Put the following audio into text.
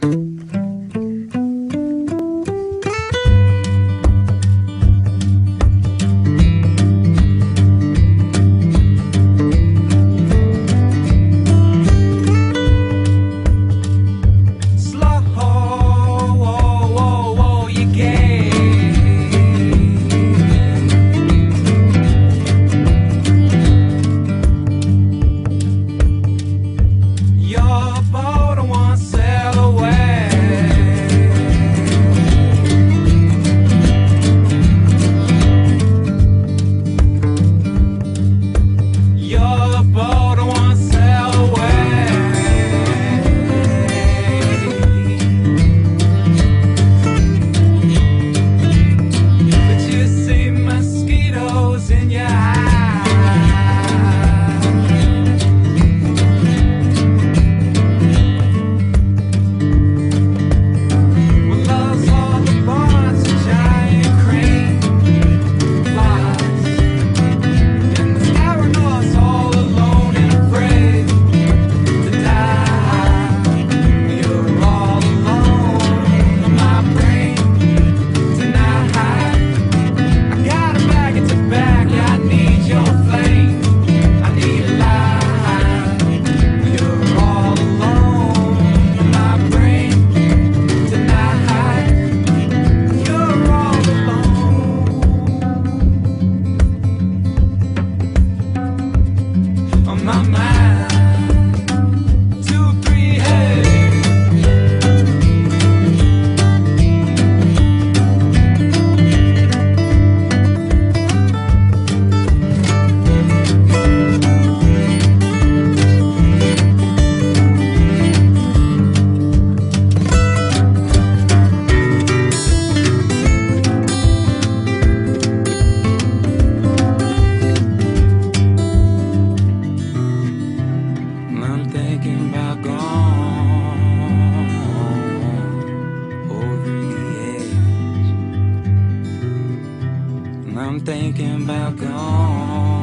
Slow, mosquitoes I'm thinking about gone